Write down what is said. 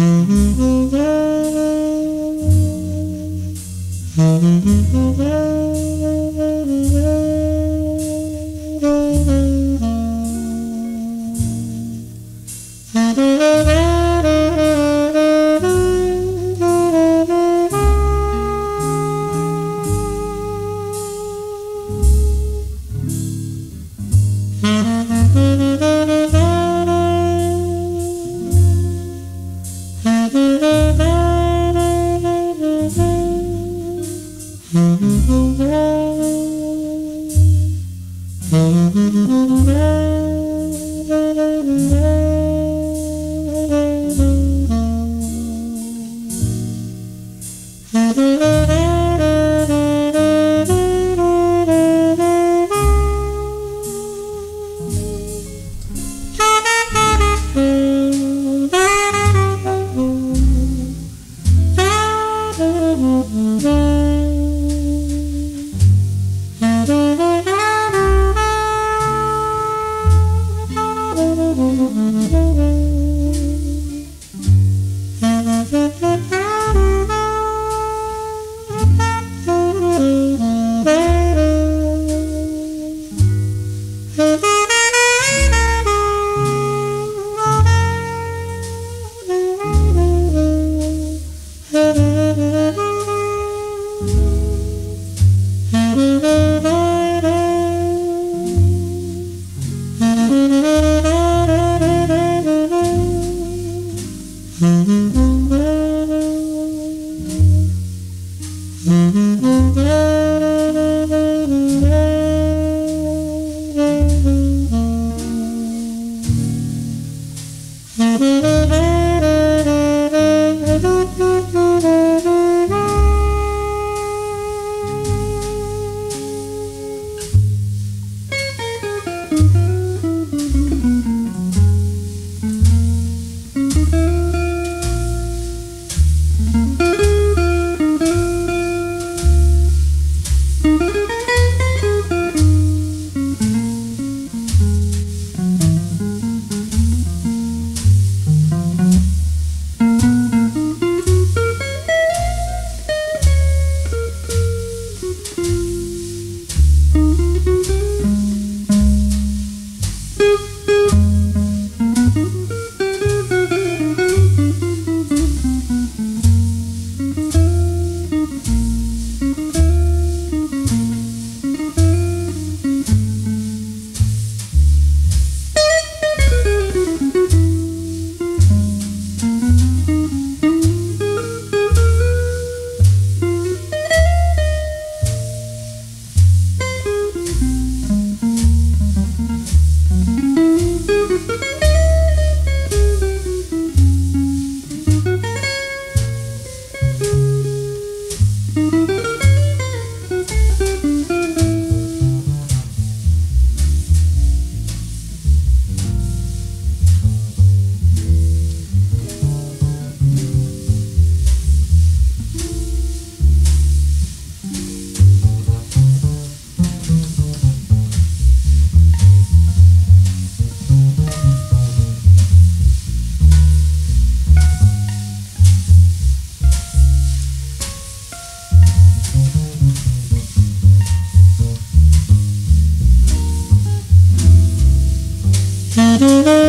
Mm-hmm. Mm-hmm.